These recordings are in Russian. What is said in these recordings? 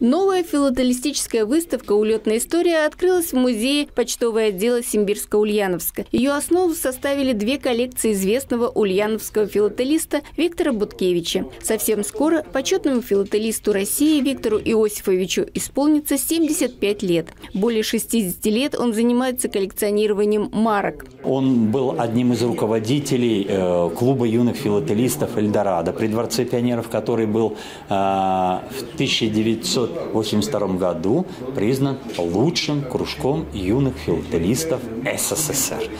Новая филателистическая выставка «Улетная история» открылась в музее почтовое отдела Симбирска-Ульяновска. Ее основу составили две коллекции известного ульяновского филателиста Виктора Буткевича. Совсем скоро почетному филателисту России Виктору Иосифовичу исполнится 75 лет. Более 60 лет он занимается коллекционированием марок. Он был одним из руководителей э, клуба юных филателистов «Эльдорадо» при Дворце пионеров, который был э, в 1900 1982 году признан лучшим кружком юных филателистов СССР.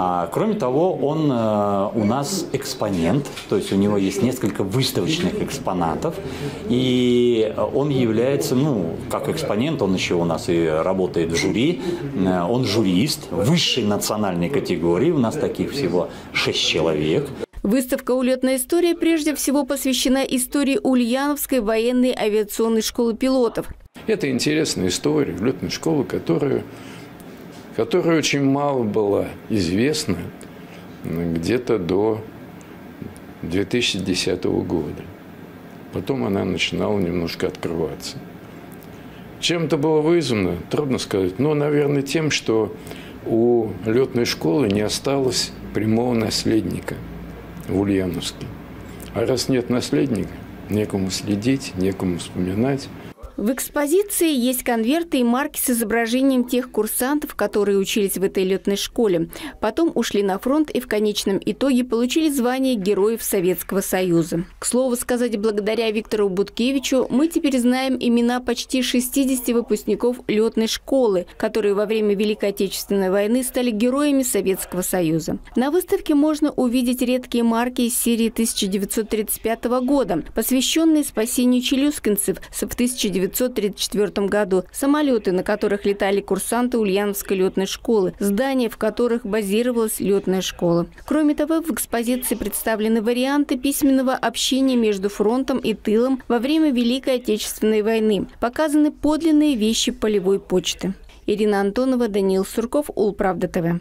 А, кроме того, он э, у нас экспонент, то есть у него есть несколько выставочных экспонатов, и он является, ну, как экспонент, он еще у нас и работает в жюри, э, он журист высшей национальной категории, у нас таких всего шесть человек. Выставка «Улетная история» прежде всего посвящена истории Ульяновской военной авиационной школы пилотов. Это интересная история улетной школы, которая, которая очень мало была известна где-то до 2010 года. Потом она начинала немножко открываться. Чем это было вызвано, трудно сказать. Но, наверное, тем, что у летной школы не осталось прямого наследника – в Ульяновске. А раз нет наследника, некому следить, некому вспоминать, в экспозиции есть конверты и марки с изображением тех курсантов, которые учились в этой летной школе. Потом ушли на фронт и в конечном итоге получили звание Героев Советского Союза. К слову сказать, благодаря Виктору Буткевичу мы теперь знаем имена почти 60 выпускников летной школы, которые во время Великой Отечественной войны стали героями Советского Союза. На выставке можно увидеть редкие марки из серии 1935 года, посвященные спасению челюскинцев в 1900 1934 году, самолеты, на которых летали курсанты Ульяновской летной школы, здания, в которых базировалась летная школа. Кроме того, в экспозиции представлены варианты письменного общения между фронтом и тылом во время Великой Отечественной войны. Показаны подлинные вещи полевой почты. Ирина Антонова, Даниил Сурков, Улправда ТВ.